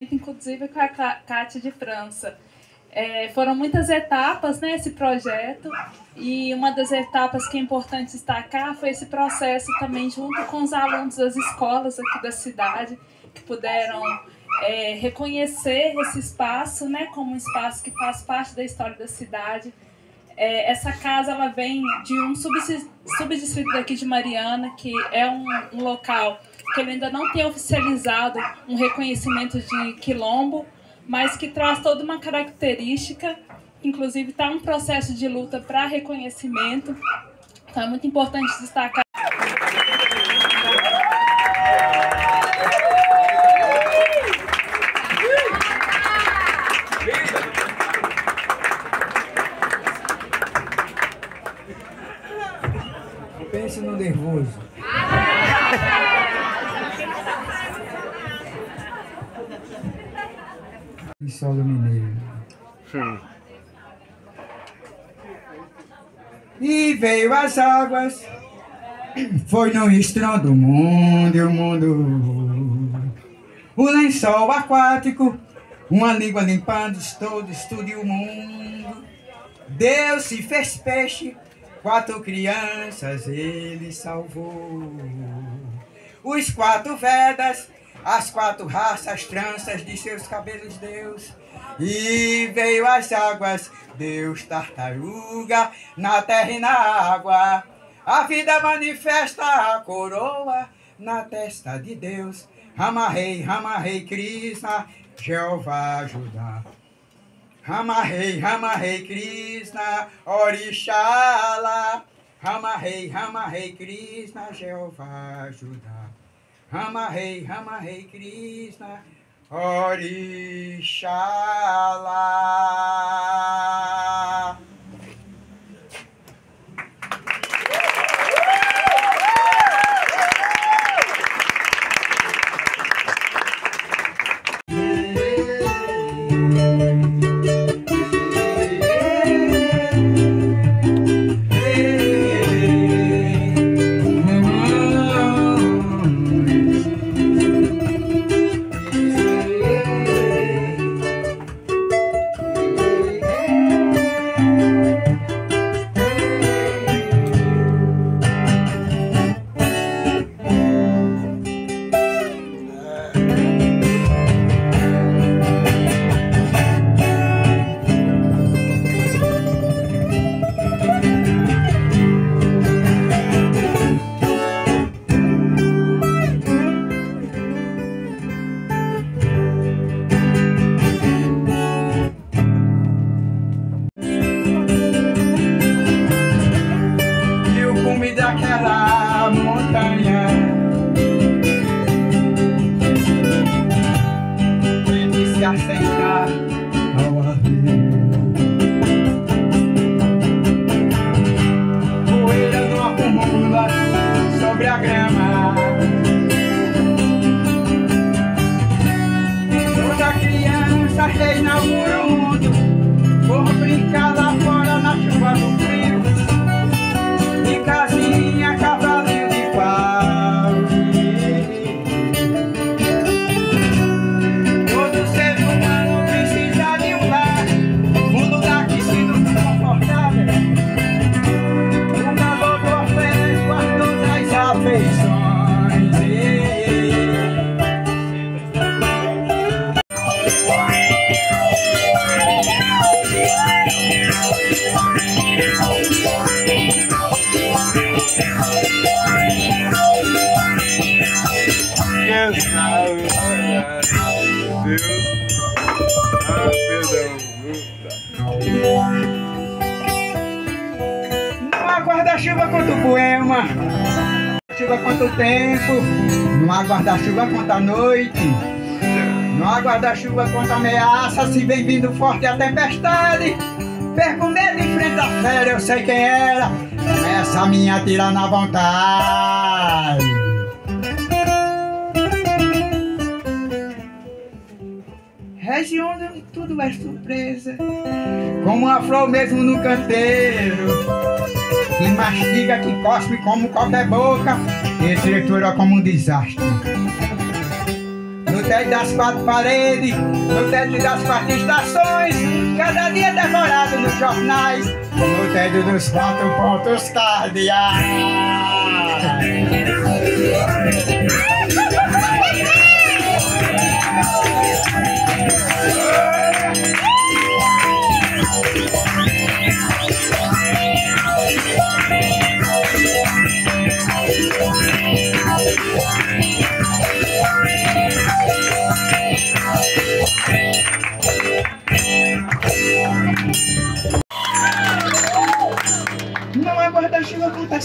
inclusive com a Cátia de França. É, foram muitas etapas nesse né, projeto e uma das etapas que é importante destacar foi esse processo também junto com os alunos das escolas aqui da cidade que puderam é, reconhecer esse espaço né, como um espaço que faz parte da história da cidade. É, essa casa ela vem de um subdistrito daqui de Mariana, que é um, um local que ele ainda não tem oficializado um reconhecimento de quilombo, mas que traz toda uma característica, inclusive está um processo de luta para reconhecimento. Então é muito importante destacar. De solo mineiro. Hum. E veio as águas, foi no estrondo mundo e o mundo. O lençol aquático, uma língua limpando todos, tudo e o mundo. Deus se fez peixe, quatro crianças ele salvou. Os quatro Vedas as quatro raças tranças de seus cabelos Deus. E veio as águas, Deus tartaruga, na terra e na água. A vida manifesta a coroa na testa de Deus. Rama Rei, Rama Rei Krishna, Jeová ajuda. Rama Rei, Rama Rei Krishna, Orixala. Rama Rei, Rama Rei Krishna, Jeová ajuda. Rama Rei, Rama Rei Krishna, Orixalá. Guarda-chuva contra a noite. Não há guarda-chuva a ameaça, se vem vindo forte a tempestade. Perco medo em frente à fera, eu sei quem era. Começa a minha atirar na vontade. Região onde tudo é surpresa, como uma flor mesmo no canteiro, que mastiga, que cospe como qualquer boca, estrutura como um desastre tédio das quatro paredes, no tédio das quatro estações, cada dia devorado nos jornais, no tédio dos quatro pontos cardeais.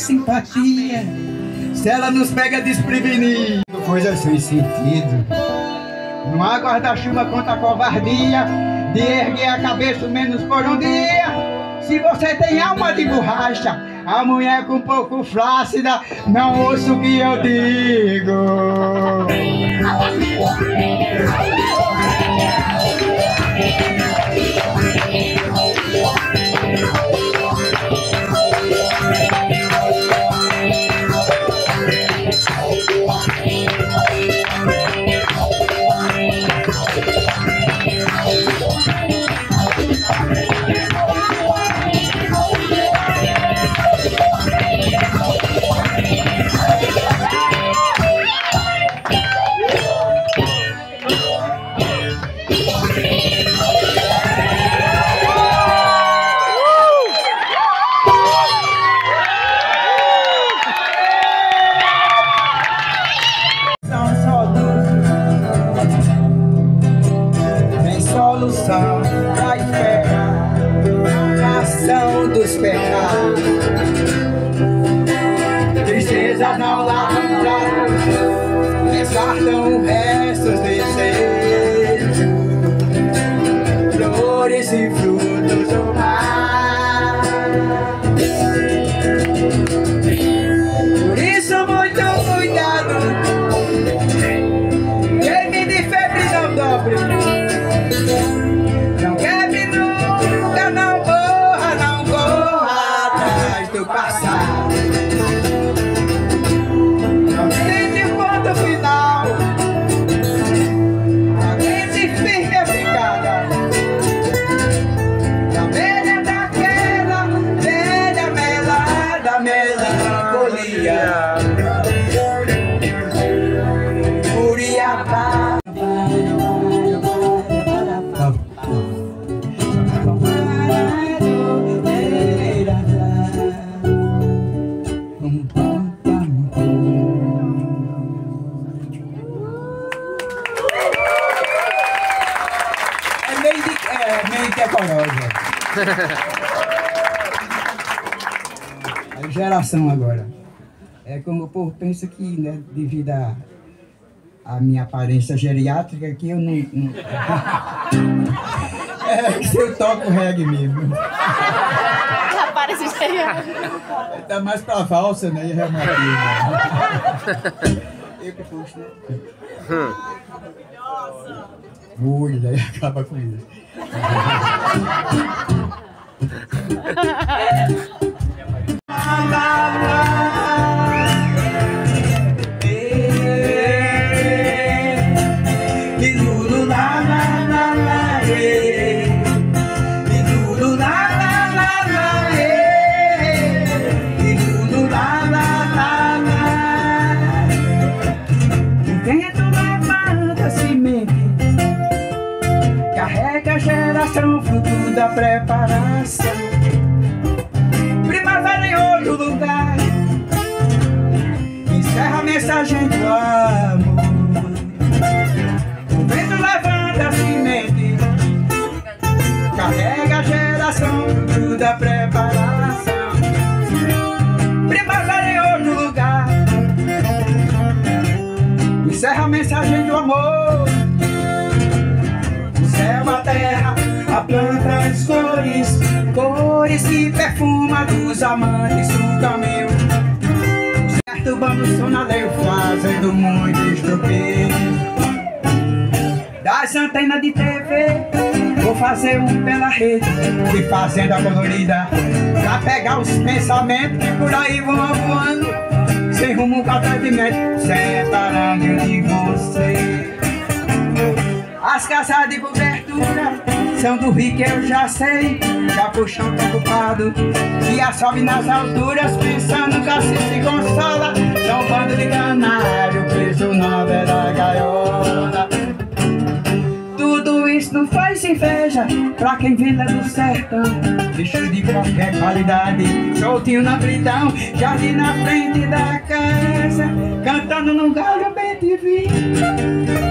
simpatia Se ela nos pega desprevenido Coisa sem sentido Não há guarda-chuva contra a covardia De erguer a cabeça menos por um dia Se você tem alma de borracha A mulher com um pouco flácida Não ouça o que eu digo Flores e frutos do É geração agora. É como o povo pensa que, né, devido a, a minha aparência geriátrica, que eu não. não... é que eu toco reggae mesmo. Aí é- Tá mais pra valsa, né? E reumatismo. Eu que puxo, né? Ui, daí acaba com isso. E preparação. Primavera em outro lugar. Encerra a mensagem do amor. O vento levanta semente. Carrega a geração da preparação. Primavera em outro lugar. Encerra a mensagem do amor. O céu, a terra, a planta, as cores Cores que perfuma dos amantes do caminho. Perturbando o sonaleiro, fazendo muitos tropeiros. Das antenas de TV Vou fazer um pela rede De fazenda colorida. Pra pegar os pensamentos que por aí vão voando Sem rumo completamente Separando de você. As casas de cobertura são do rico, eu já sei. Já chão tá ocupado. E a sobe nas alturas, pensando que assim se consola. São bando de canário, preso na vera gaiola. Tudo isso não faz inveja pra quem lá do sertão. Bicho de qualquer qualidade, soltinho na bridão, jardim na frente da casa, cantando num galho bem divino.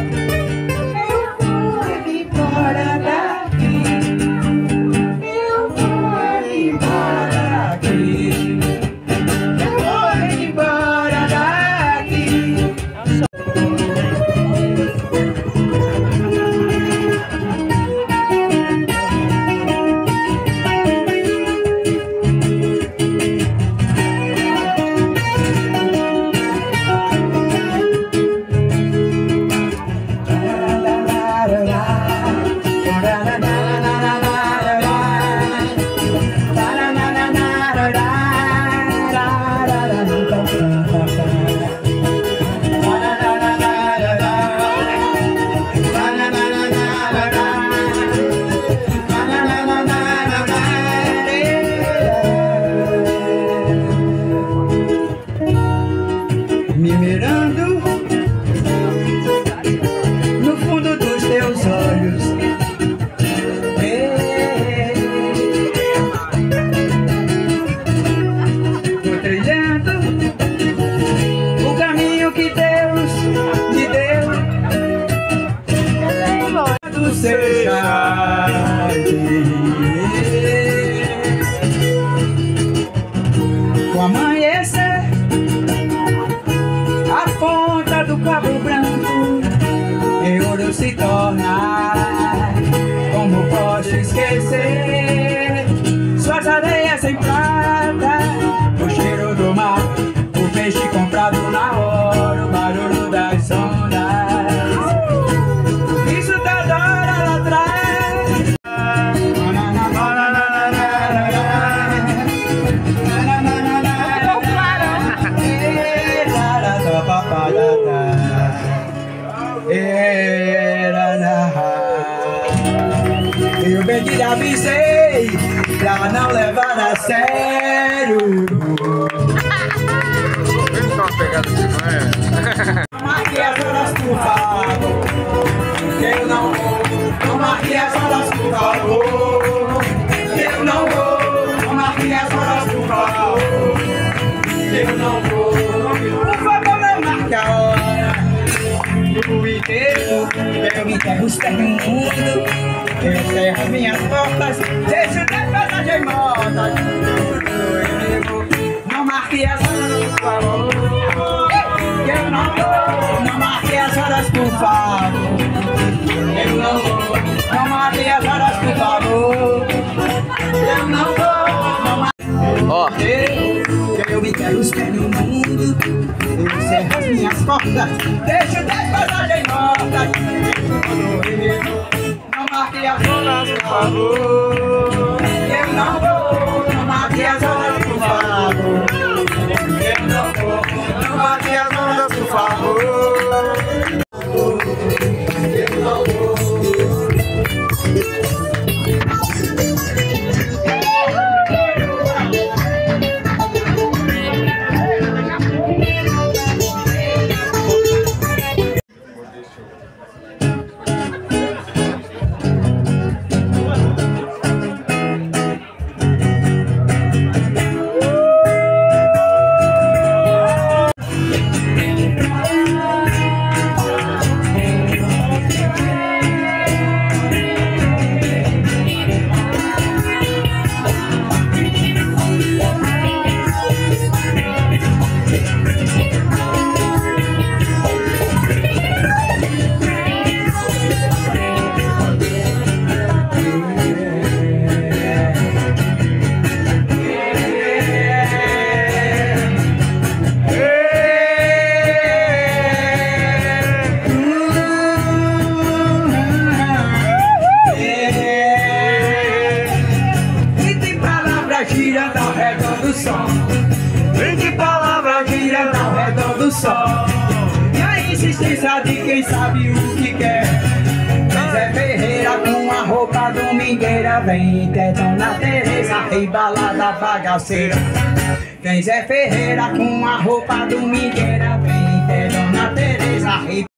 Areias em os mundo. Encerro as minhas portas. Deixo de passagem morta. Não marque as horas, por favor. Eu não vou, não marque as horas, por favor. Eu não vou, não marque as horas, por favor. Eu não vou, não marque. Ó, eu me quero os pés no mundo. Eu encerro as minhas portas. Deixo dez passagens mortas. Não marque as horas, por favor. Eu não vou, calceira. Tem Zé Ferreira com a roupa do Miguel, vem até Dona Teresa.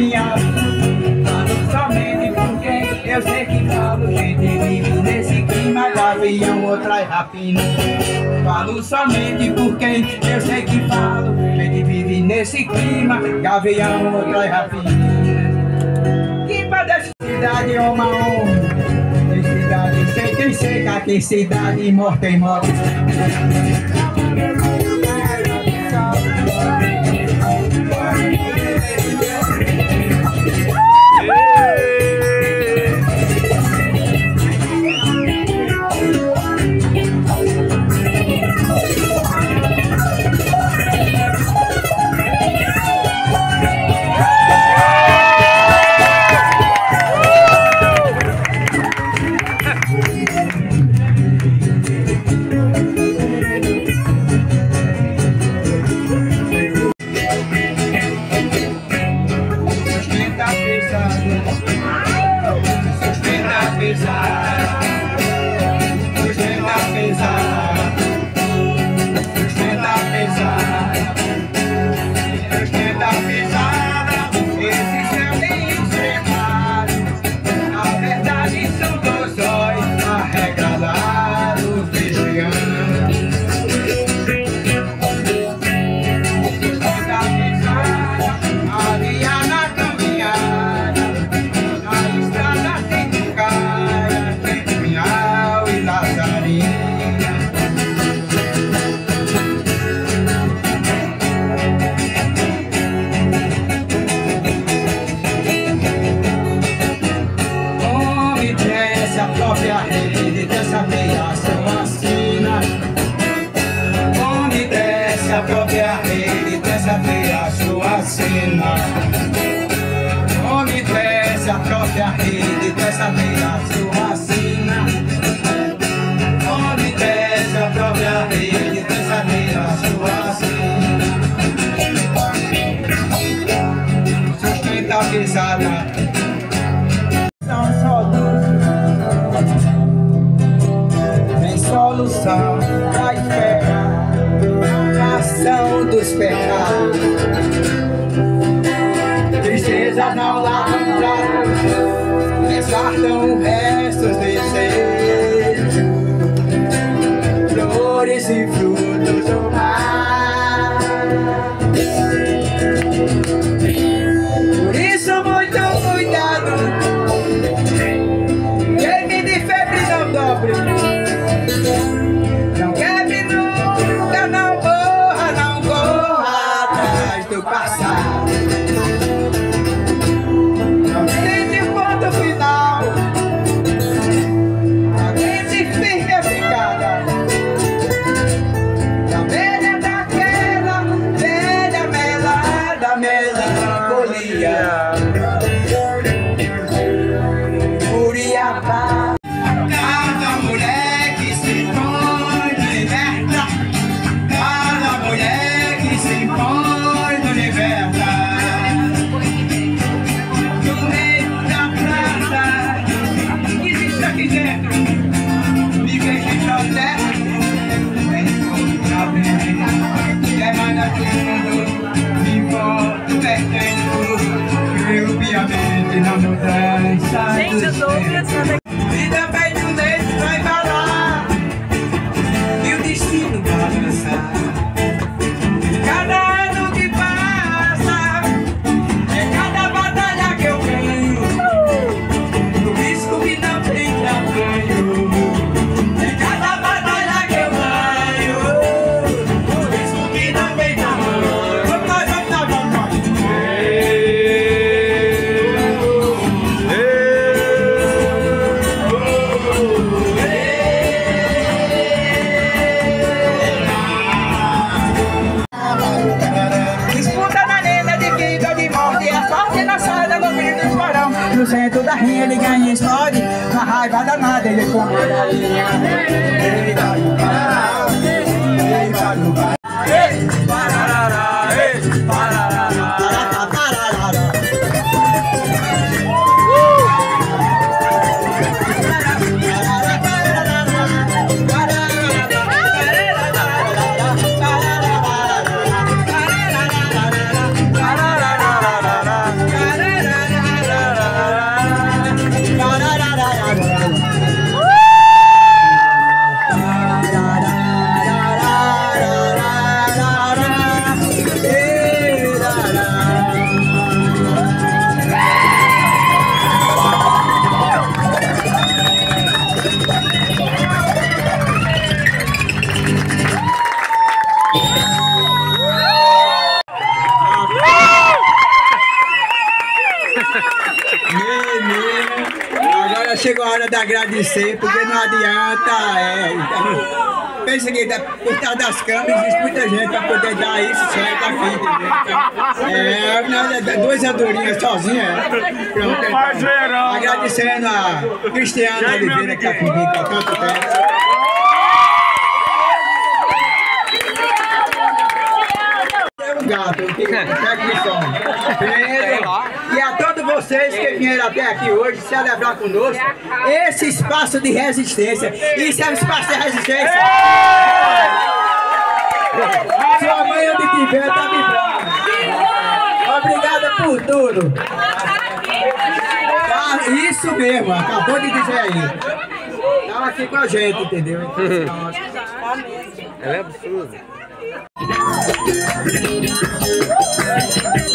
confiar somente porque eu sei que falo gente vive nesse clima gavião ou trai é rapina Falo somente porque eu sei que falo Gente vive nesse clima Gavião ou trai é rapina Que padece cidade é uma onda? Tem cidade sem quem seca Tem cidade morta em morte melancolía. Just. Agradecer, porque não adianta. É, pensa que por trás das câmeras existe muita gente para poder dar isso certo aqui, entendeu? Então, é, é duas andorinhas sozinhas. é. Pronto, então, agradecendo a Cristiana Oliveira que está comigo há tanto tempo. É um gato que pega de som. Pedro, e a todos vocês que vieram até aqui hoje celebrar conosco esse espaço de resistência. Isso é um espaço de resistência. Sua mãe onde tiver tá vibrando. Obrigada por tudo. Tá, isso mesmo, acabou de dizer aí. Tava aqui com a gente, entendeu? Ela é absurda.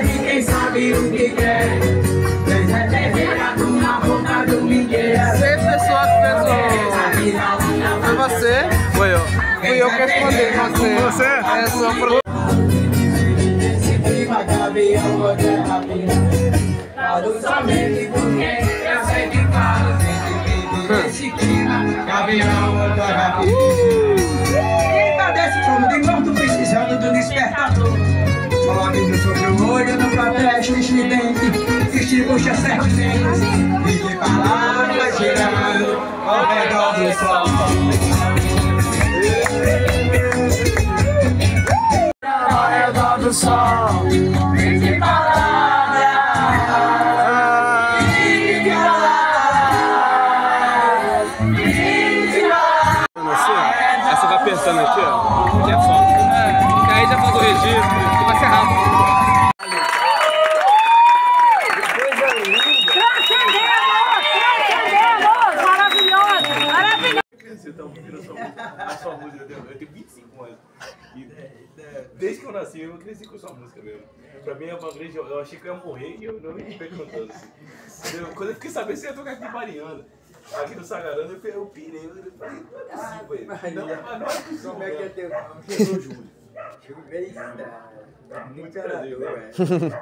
insistência de quem sabe o que quer. Até virar uma roupa do Miguel. Você, pessoa que fez o... Foi você? Foi eu. Fui eu que respondi você. Você? É, a pro... Se prima, somente com quem eu sei que falo. Gavião, você rapina. Eita, desce como de novo, tô precisando do despertador. Olho sobre o olho, no protesto estridente. Vestir puxa certo dentes. E que palavras girando ao redor do sol. Ao redor do sol. Que eu eu cresci com sua música mesmo. Pra mim é uma grande. Eu achei que eu ia morrer e eu não ia ver cantando assim. Entendeu? Quando eu fiquei sabendo, você ia tocar aqui em Mariana. Aqui no Sagarana, eu, eu pirei. Eu falei, não é possível, velho. Não, mas não é possível. Como é que é teu nome? Eu sou Júlio. Muito prazer, velho.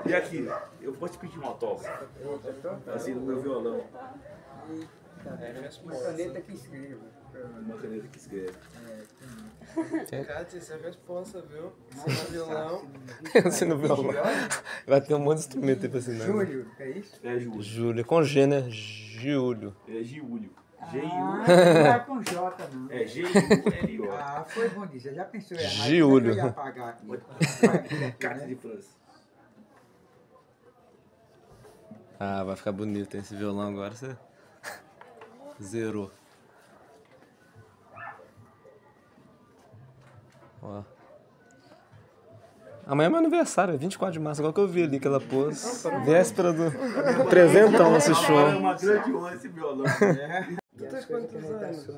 E aqui, eu posso te pedir um autógrafo? Assim, no meu violão. Uma caneta que escreva. Uma caneta que escreve. Kátia, isso é responsa, viu? Você no violão. Você no violão. Vai ter um monte de instrumento aí pra ensinar. Júlio, é isso? É Júlio. Júlio, com G, né? Júlio. É Giúlio. Ah, G-I-U. não vai com J, não. É G-I-U-L-O. Ah, foi bom dizer. Já pensou errado. Giúlio. Eu ia apagar aqui. Carta de França. Ah, vai ficar bonito esse violão agora. Você zerou. Amanhã é meu aniversário, é 24 de março, igual que eu vi ali que ela pôs. Véspera do. Trezentão esse É show. uma grande honra esse violão. Tu tens quantos anos?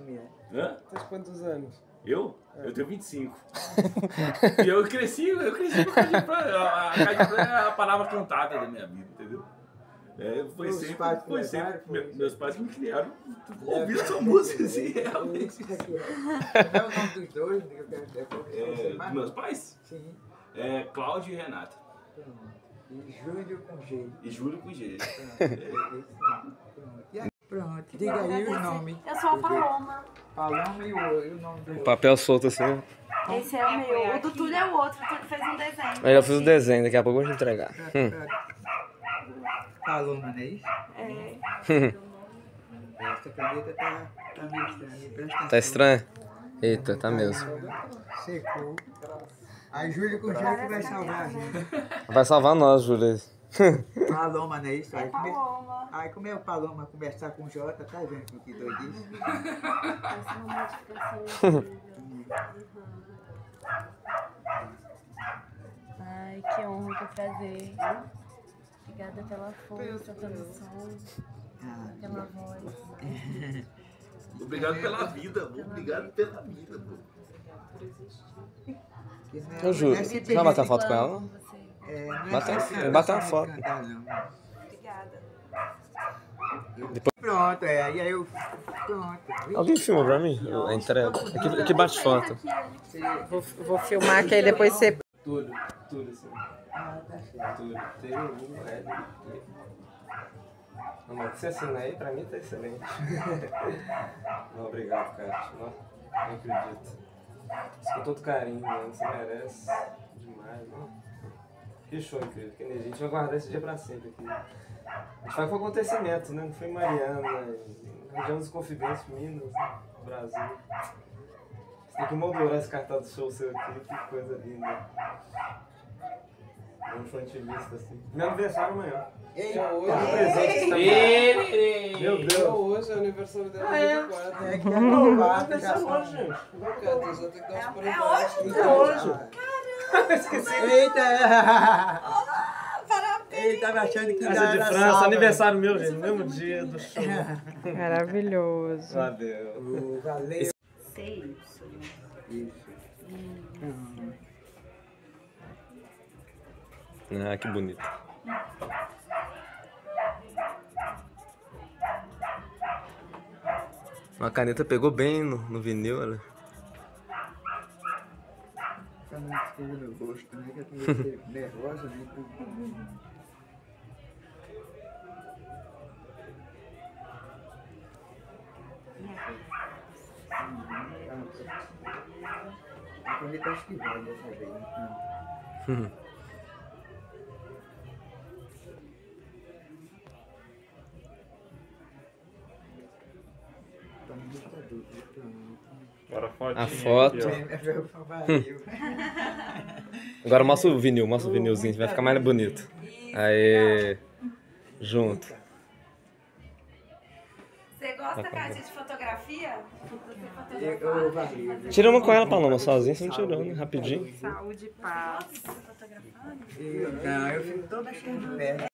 Hã? Tens quantos anos? Eu? Eu tenho 25. e eu cresci, eu cresci com a Cadifran. A é a palavra cantada da minha vida, entendeu? É, foi Os sempre, pais foi sempre foi- me- meus pais que me criaram ouvindo sua música, assim, realmente. É o nome dos dois, né, É, dos meus pais? Sim. É Cláudio e Renata. Pronto. E Júlio com G. E Júlio com G. Pronto. E aí, Pronto. Diga aí o nome. Eu sou a Paloma. Paloma e o, e o nome do Papel solto assim. ó. Esse é o meu. O do Túlio é o outro. O Túlio fez um desenho. Eu já fiz o desenho, daqui a pouco eu vou te entregar. Hum. Paloma, não é isso? É. Essa caneta tá, tá meio estranha. Tá estranho? Eita, tá mesmo. Secou. Aí Júlio com G que vai salvar a gente. Vai salvar nós, Júlio. Paloma, não é isso? Aí, É come... Paloma. Aí como é o Paloma conversar com J, tá vendo com que doidice? Essa é uma modificação. Ai, que honra, que prazer. Obrigada pela força, pelo som, Ah, pela voz. Obrigado pela vida, obrigado pela vida, pô. não é- Eu juro. é Você vai bater uma foto com ela? É, não é Bate uma- bate foto. cantar. Obrigada. Pronto, é, aí eu. Pronto. Alguém filma pra mim? A entrega. Aqui, aqui bate foto. Vou, vou filmar que aí depois você. Tudo, tudo assim. Ah, tá certo. Tudo. Tem um L. Não, mas você assinar aí, pra mim tá excelente. Não, obrigado, cara. Não, não acredito. Com todo carinho, mano. Você merece demais, né? Que show incrível, que. A gente vai guardar esse dia pra sempre aqui. A gente vai com acontecimento, né? Não foi em Mariana, em região dos Confidentes, Minas, né? Brasil. Você tem que moldurar esse cartaz do show seu aqui, que coisa linda. É um infantilista, assim. Meu aniversário amanhã. Eita, presente também. Ele! Meu Deus. É hoje, é aniversário dela, Ah, é? dia 24. É que é roubado, já hoje, gente. Deus, eu tenho que dar uns É parabéns. hoje? É hoje. Eita! Ele tava achando que Casa de era França, sábado. aniversário meu, gente. Mesmo dia do show. Maravilhoso. Valeu. Valeu. Sei. Isso. Ah, que bonito. A caneta pegou bem no, no vinil, olha. Não escrever no rosto, né? Que nervosa, né? Tá dessa vez. Então. a fotinha A foto. É. Agora mostra o vinil, mostra o vinilzinho, vai ficar mais bonito. Aí. Junto. Você gosta, Kátia, de fotografia? Eu, eu, valeu. Tira uma com ela, Paloma, sozinha, você não tirou, né? Rapidinho. Saúde e paz. Eu, não, eu fico toda cheia de.